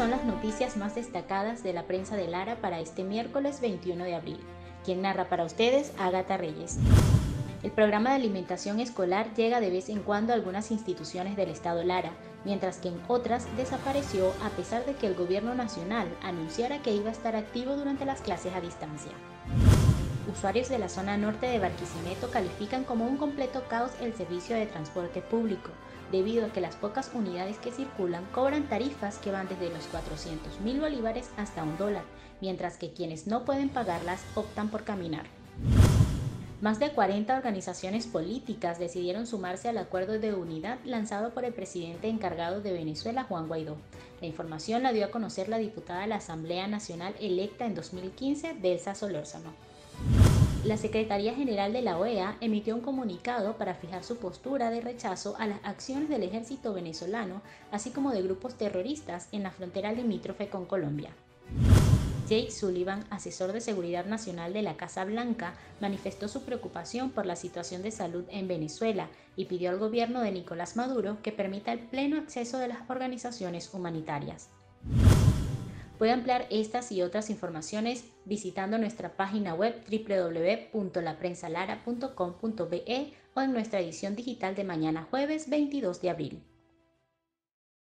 son las noticias más destacadas de la prensa de Lara para este miércoles 21 de abril. Quien narra para ustedes, Agatha Reyes. El programa de alimentación escolar llega de vez en cuando a algunas instituciones del Estado Lara, mientras que en otras desapareció a pesar de que el gobierno nacional anunciara que iba a estar activo durante las clases a distancia. Usuarios de la zona norte de Barquisimeto califican como un completo caos el servicio de transporte público, debido a que las pocas unidades que circulan cobran tarifas que van desde los 400 mil bolívares hasta un dólar, mientras que quienes no pueden pagarlas optan por caminar. Más de 40 organizaciones políticas decidieron sumarse al acuerdo de unidad lanzado por el presidente encargado de Venezuela, Juan Guaidó. La información la dio a conocer la diputada de la Asamblea Nacional electa en 2015, Delsa Solórzano. La Secretaría General de la OEA emitió un comunicado para fijar su postura de rechazo a las acciones del ejército venezolano, así como de grupos terroristas en la frontera limítrofe con Colombia. Jake Sullivan, asesor de seguridad nacional de la Casa Blanca, manifestó su preocupación por la situación de salud en Venezuela y pidió al gobierno de Nicolás Maduro que permita el pleno acceso de las organizaciones humanitarias. Puede ampliar estas y otras informaciones visitando nuestra página web www.laprensalara.com.be o en nuestra edición digital de mañana jueves 22 de abril.